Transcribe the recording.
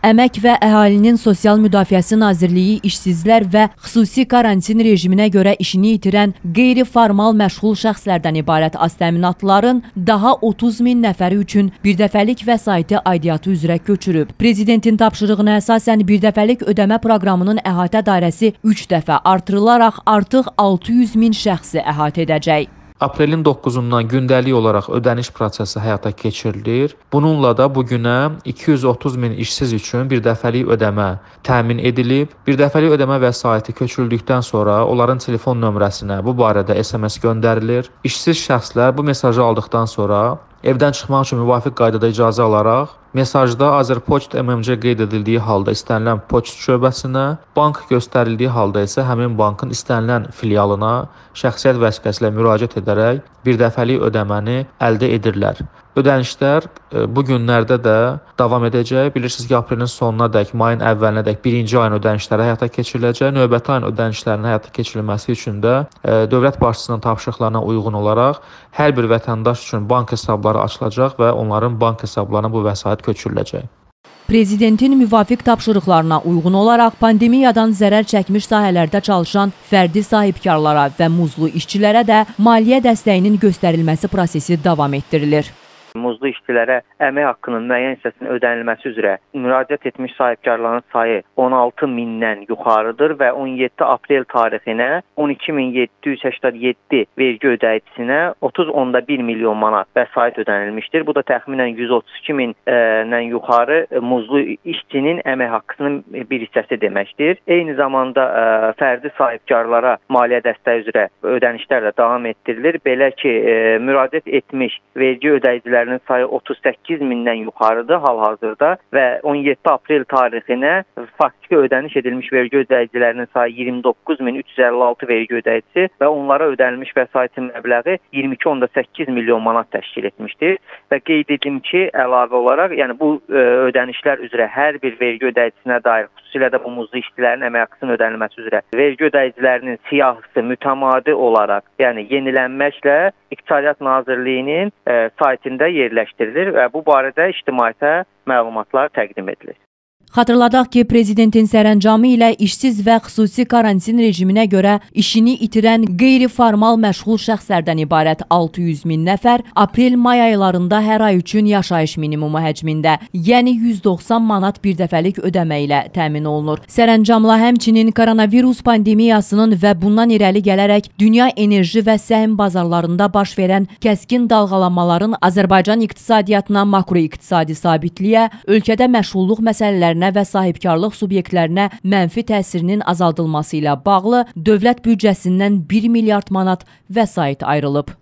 Əmək və Əhalinin Sosial Müdafiəsi Nazirliyi işsizlər və xüsusi karantin rejiminə görə işini itirən qeyri-formal məşğul şəxslərdən ibarət aztəminatların daha 30 min nəfəri üçün birdəfəlik vəsaiti aidiyyatı üzrə köçürüb. Prezidentin tapşırığına əsasən birdəfəlik ödəmə proqramının əhatə dairəsi 3 dəfə artırılaraq artıq 600 min şəxsi əhatə edəcək. Aprelin 9-dan gündəlik olaraq ödəniş prosesi həyata keçirilir. Bununla da bu günə 230 min işsiz üçün birdəfəlik ödəmə təmin edilib. Birdəfəlik ödəmə vəsaiti köçürüldükdən sonra onların telefon nömrəsinə bu barədə SMS göndərilir. İşsiz şəxslər bu mesajı aldıqdan sonra evdən çıxmaq üçün müvafiq qaydada icazə alaraq Mesajda Azərpoçt MMC qeyd edildiyi halda istənilən poçt şöbəsinə, bank göstərildiyi halda isə həmin bankın istənilən filialına şəxsiyyət vəsiqəsi ilə müraciət edərək birdəfəlik ödəməni əldə edirlər. Ödənişlər e, bu günlərdə də davam edəcək. Bilirsiniz ki, aprelin sonunadək, mayın əvvəlinədək birinci ayın ödənişləri həyata keçiriləcək. Növbəti ayın ödənişlərinin həyata keçirilməsi üçün də e, dövlət başçısının tapşırıqlarına uyğun olaraq hər bir vətəndaş üçün bank hesabları açılacaq və onların bank hesablarına bu vəsait vəsait köçürüləcək. Prezidentin müvafiq tapşırıqlarına uyğun olaraq pandemiyadan zərər çəkmiş sahələrdə çalışan fərdi sahibkarlara və muzlu işçilərə də maliyyə dəstəyinin göstərilməsi prosesi davam etdirilir muzlu işçilərə əmək haqqının müəyyən hissəsinin ödənilməsi üzrə müraciət etmiş sahibkarların sayı 16 mindən yuxarıdır və 17 aprel tarixinə 12787 vergi ödəyicinə 30.1 milyon manat vəsait ödənilmişdir. Bu da təxminən 132 mindən yuxarı muzlu işçinin əmək haqqının bir hissəsi deməkdir. Eyni zamanda ə, fərdi sahibkarlara maliyyə dəstəyi üzrə ödənişlər də davam etdirilir. Belə ki, ə, müraciət etmiş vergi ödəyiciləri ödənişlərinin sayı 38 mindən yuxarıdır hal-hazırda və 17 aprel tarixinə faktiki ödəniş edilmiş vergi ödəyicilərinin sayı 29356 vergi ödəyicisi və onlara ödənilmiş vəsaitin məbləği 22.8 milyon manat təşkil etmişdir. Və qeyd edim ki, əlavə olaraq, yəni bu ə, ödənişlər üzrə hər bir vergi ödəyicinə dair xüsusilə də bu muzlu işçilərin əmək haqqının ödənilməsi üzrə vergi ödəyicilərinin siyahısı mütəmadi olaraq, yəni yenilənməklə İqtisadiyyat Nazirliyinin ə, saytında yerləşdirilir və bu barədə ictimaiyyətə məlumatlar təqdim edilir. Xatırladaq ki, prezidentin sərəncamı ilə işsiz və xüsusi karantin rejiminə görə işini itirən qeyri-formal məşğul şəxslərdən ibarət 600 min nəfər aprel-may aylarında hər ay üçün yaşayış minimumu həcmində, yəni 190 manat birdəfəlik ödəmə ilə təmin olunur. Sərəncamla həmçinin koronavirus pandemiyasının və bundan irəli gələrək dünya enerji və səhm bazarlarında baş verən kəskin dalğalanmaların Azərbaycan iqtisadiyyatına makroiqtisadi sabitliyə, ölkədə məşğulluq məsələlərinə sahələrinə və sahibkarlıq subyektlərinə mənfi təsirinin azaldılması ilə bağlı dövlət büdcəsindən 1 milyard manat vəsait ayrılıb.